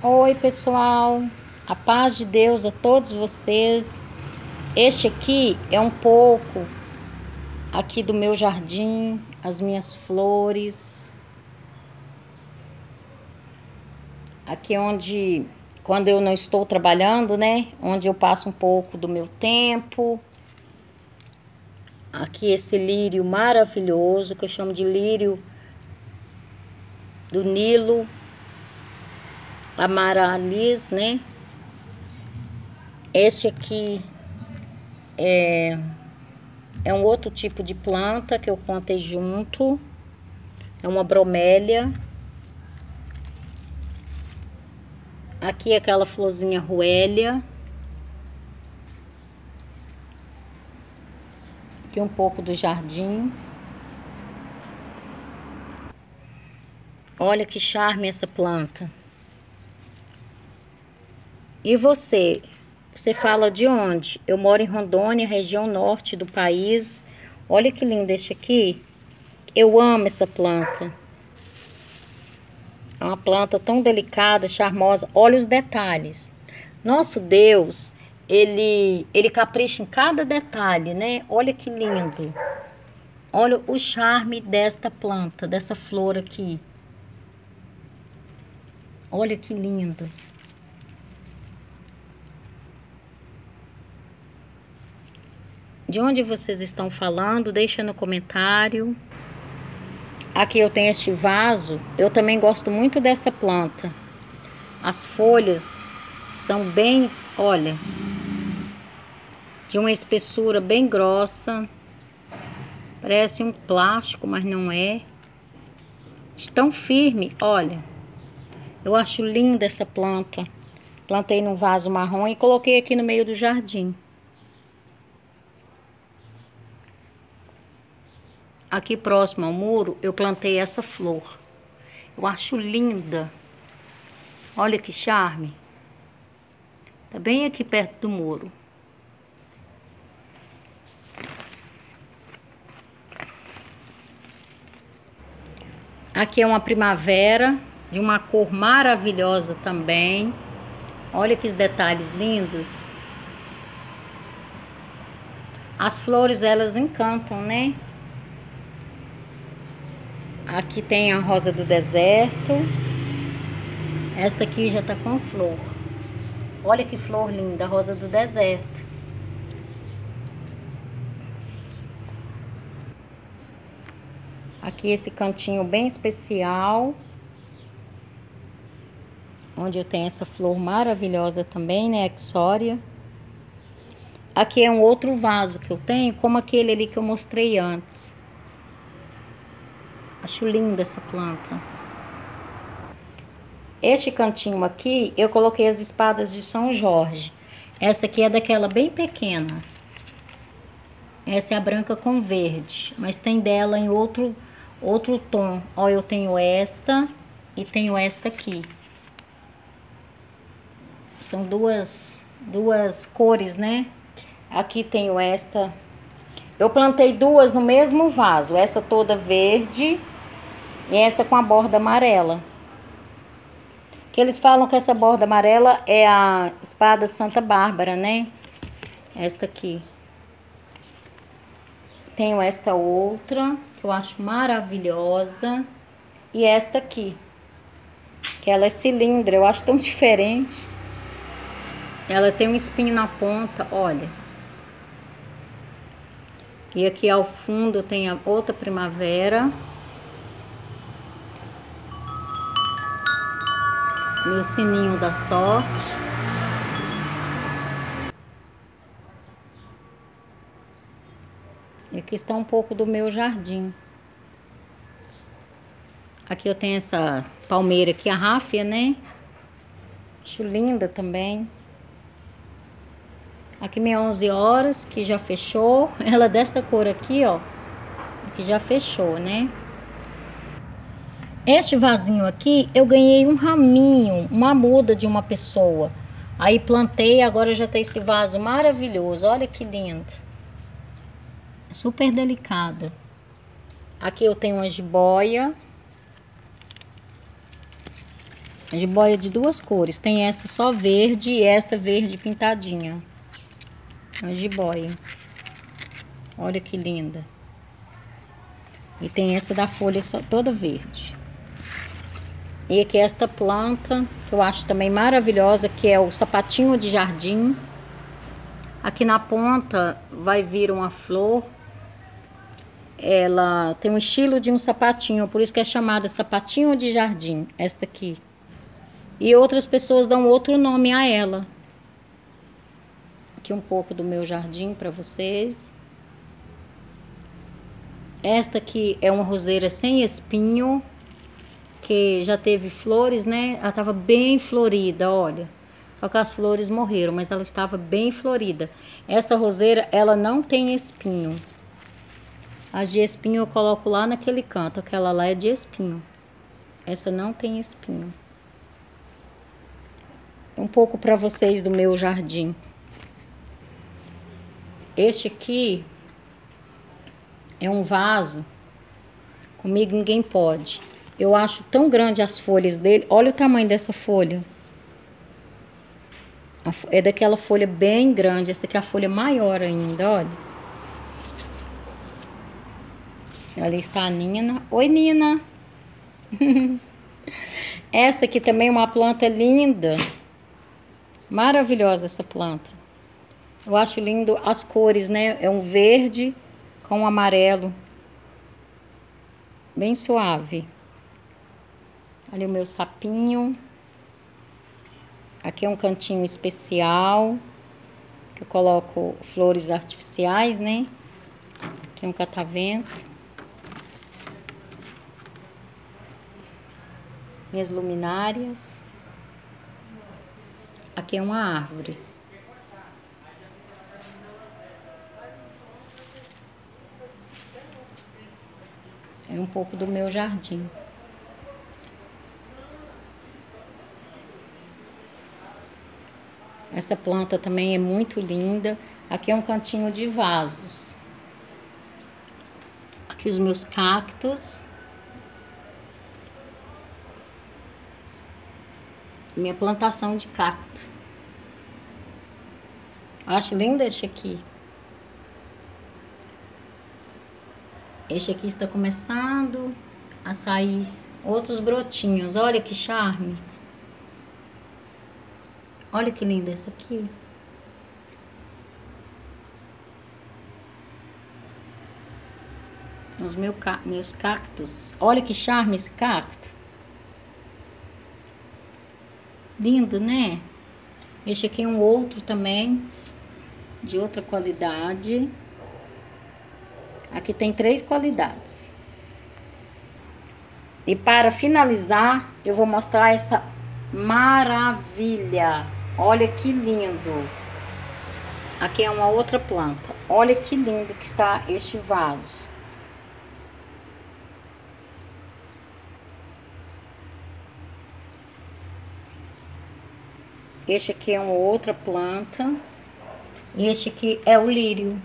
Oi, pessoal. A paz de Deus a todos vocês. Este aqui é um pouco aqui do meu jardim, as minhas flores. Aqui é onde quando eu não estou trabalhando, né? Onde eu passo um pouco do meu tempo. Aqui esse lírio maravilhoso que eu chamo de lírio do Nilo amaralis, né? Este aqui é, é um outro tipo de planta que eu contei junto. É uma bromélia. Aqui é aquela florzinha ruélia. Aqui um pouco do jardim. Olha que charme essa planta. E você? Você fala de onde? Eu moro em Rondônia, região norte do país. Olha que lindo este aqui. Eu amo essa planta. É uma planta tão delicada, charmosa. Olha os detalhes. Nosso Deus, ele, ele capricha em cada detalhe, né? Olha que lindo. Olha o charme desta planta, dessa flor aqui. Olha que lindo. De onde vocês estão falando? Deixa no comentário. Aqui eu tenho este vaso. Eu também gosto muito dessa planta. As folhas são bem, olha, de uma espessura bem grossa. Parece um plástico, mas não é. Tão firme, olha. Eu acho linda essa planta. Plantei num vaso marrom e coloquei aqui no meio do jardim. Aqui próximo ao muro, eu plantei essa flor. Eu acho linda. Olha que charme. Tá bem aqui perto do muro. Aqui é uma primavera de uma cor maravilhosa também. Olha que detalhes lindos. As flores, elas encantam, né? Aqui tem a rosa do deserto. Esta aqui já tá com flor. Olha que flor linda, a rosa do deserto. Aqui esse cantinho bem especial. Onde eu tenho essa flor maravilhosa também, né, Exória. Aqui é um outro vaso que eu tenho, como aquele ali que eu mostrei antes. Acho linda essa planta. Este cantinho aqui, eu coloquei as espadas de São Jorge. Essa aqui é daquela bem pequena. Essa é a branca com verde, mas tem dela em outro outro tom. Ó, eu tenho esta e tenho esta aqui. São duas duas cores, né? Aqui tenho esta. Eu plantei duas no mesmo vaso, essa toda verde e esta com a borda amarela. Que eles falam que essa borda amarela é a espada de Santa Bárbara, né? Esta aqui. Tenho esta outra, que eu acho maravilhosa. E esta aqui, que ela é cilindra, eu acho tão diferente. Ela tem um espinho na ponta, olha. E aqui ao fundo tem a outra primavera. Meu sininho da sorte. E aqui está um pouco do meu jardim. Aqui eu tenho essa palmeira aqui, a ráfia, né? Acho linda também. Aqui minha 11 horas, que já fechou. Ela desta cor aqui, ó. Que já fechou, né? Este vasinho aqui, eu ganhei um raminho, uma muda de uma pessoa. Aí plantei, agora já tem esse vaso maravilhoso. Olha que lindo. É super delicada. Aqui eu tenho uma jiboia. A jiboia de duas cores. Tem esta só verde e esta verde pintadinha. A jiboia. Olha que linda. E tem essa da folha só, toda verde. E aqui esta planta, que eu acho também maravilhosa, que é o sapatinho de jardim. Aqui na ponta vai vir uma flor. Ela tem um estilo de um sapatinho, por isso que é chamada sapatinho de jardim, esta aqui. E outras pessoas dão outro nome a ela. Aqui um pouco do meu jardim para vocês. Esta aqui é uma roseira sem espinho, que já teve flores, né? Ela estava bem florida, olha. Só que as flores morreram, mas ela estava bem florida. Essa roseira, ela não tem espinho. As de espinho eu coloco lá naquele canto. Aquela lá é de espinho. Essa não tem espinho um pouco para vocês do meu jardim. Este aqui é um vaso. Comigo ninguém pode. Eu acho tão grande as folhas dele. Olha o tamanho dessa folha. É daquela folha bem grande. Essa aqui é a folha maior ainda, olha. Ali está a Nina. Oi, Nina. Esta aqui também é uma planta linda. Maravilhosa essa planta. Eu acho lindo as cores, né? É um verde com um amarelo. Bem suave. Ali o meu sapinho. Aqui é um cantinho especial. Que eu coloco flores artificiais, né? Aqui é um catavento. Minhas luminárias. Aqui é uma árvore. É um pouco do meu jardim. Essa planta também é muito linda. Aqui é um cantinho de vasos. Aqui os meus cactos. minha plantação de cacto. Acho lindo este aqui. Este aqui está começando a sair outros brotinhos. Olha que charme. Olha que lindo esse aqui. Os meus cactos. Olha que charme esse cacto. Lindo, né? Este aqui é um outro também, de outra qualidade. Aqui tem três qualidades. E para finalizar, eu vou mostrar essa maravilha. Olha que lindo. Aqui é uma outra planta. Olha que lindo que está este vaso. Este aqui é uma outra planta. E este aqui é o lírio.